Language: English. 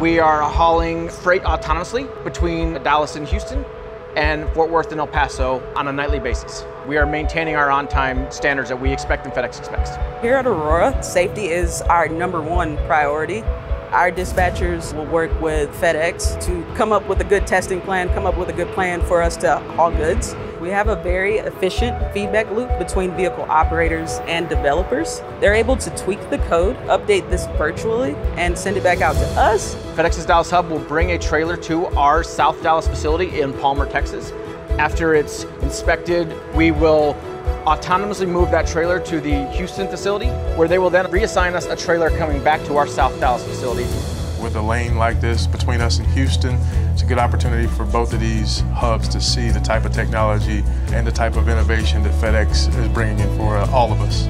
We are hauling freight autonomously between Dallas and Houston and Fort Worth and El Paso on a nightly basis. We are maintaining our on-time standards that we expect and FedEx expects. Here at Aurora, safety is our number one priority. Our dispatchers will work with FedEx to come up with a good testing plan, come up with a good plan for us to haul goods. We have a very efficient feedback loop between vehicle operators and developers. They're able to tweak the code, update this virtually, and send it back out to us. FedEx's Dallas Hub will bring a trailer to our South Dallas facility in Palmer, Texas. After it's inspected, we will autonomously move that trailer to the Houston facility, where they will then reassign us a trailer coming back to our South Dallas facility. With a lane like this between us and Houston, it's a good opportunity for both of these hubs to see the type of technology and the type of innovation that FedEx is bringing in for uh, all of us.